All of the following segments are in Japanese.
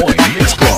Moin Mixclub.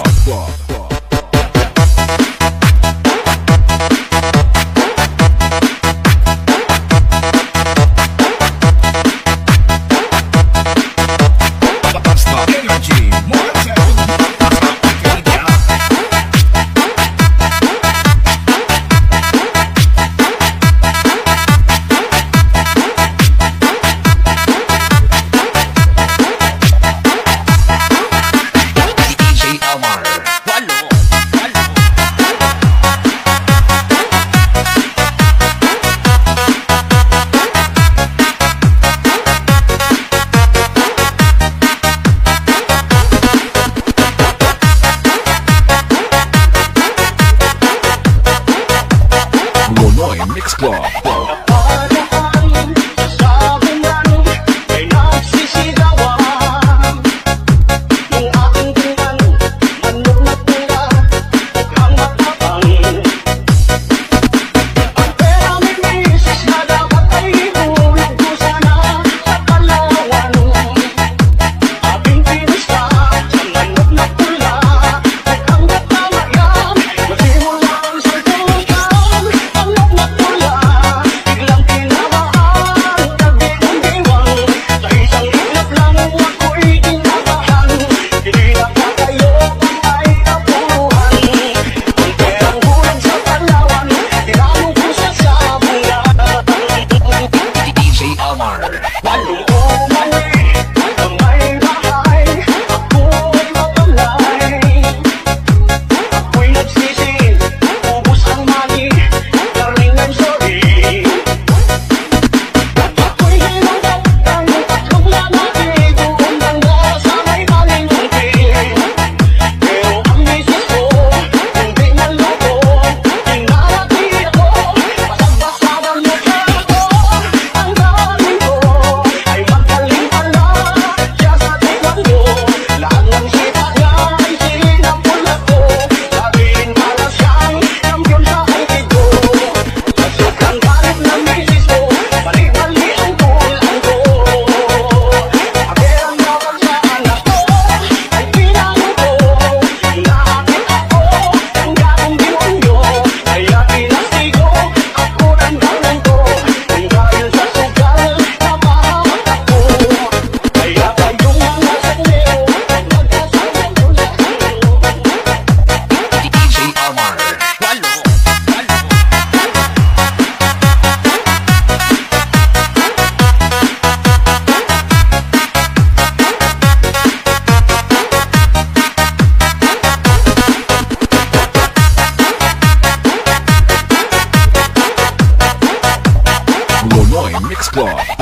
Club.